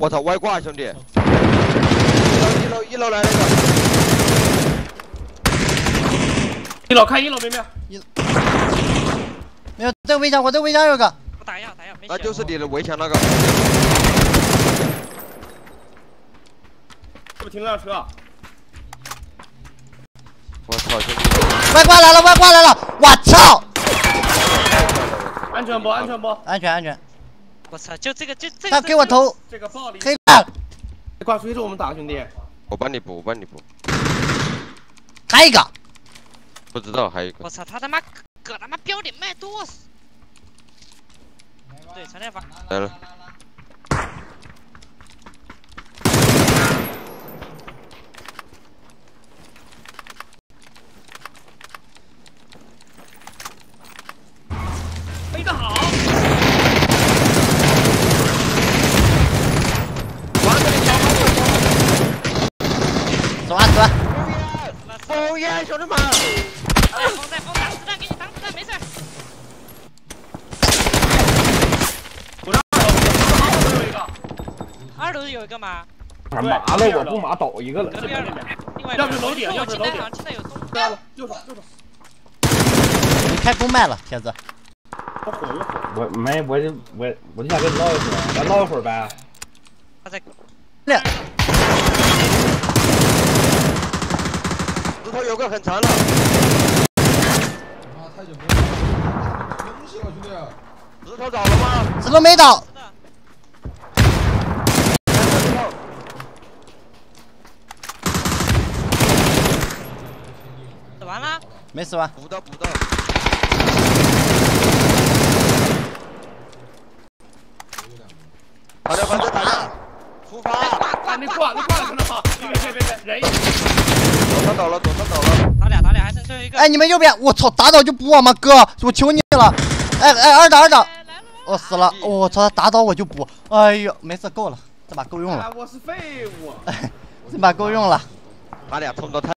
我操，外挂兄弟！一楼一楼一楼来了一个，一楼看一楼没有？没有，这个围墙，我这个围墙有个，我打药打药，没那就是你的围墙那个。是不是停了辆车？我操，兄弟！外挂来了，外挂来了，我操！安全不？安全不？安全安全，我操，就这个就这个。他给我投这个暴力，黑挂，这块谁是我们打兄弟？我帮你补，我帮你补。还一个，不知道还有一个我，操，他他妈搁他妈标点卖多死。对，陈建发。来了。走啊走啊，烽烟，兄弟们！哎，风在风挡子弹，给你挡子弹，没事儿。二楼有一个，二楼有一个吗？麻了我不麻倒一个了。隔壁二楼。另外要不是楼顶要不是楼顶记得好像记得有东。对了，右手右手。开封麦了，铁子，我火我火。我没，我就我我就想跟你唠一会儿，咱唠一会儿呗。他在。这石头有个很长的，啊，太久没有了，什么东西啊，兄弟？石头倒了吗？石头没倒，死完了。没死完，补的补的。好的，反正打架，出发！啊，你挂你挂了可能好，别别别别别，人一左上倒了，左他倒了。打俩打俩，还剩最后一个。哎，你们右边，我操，打倒就补我吗，哥，我求你了，哎哎，二打二打，我死了，我操，打倒我就补，哎呦，没事，够了，这把够用了，哎，我是废物。哎这把够用了。他俩冲的太。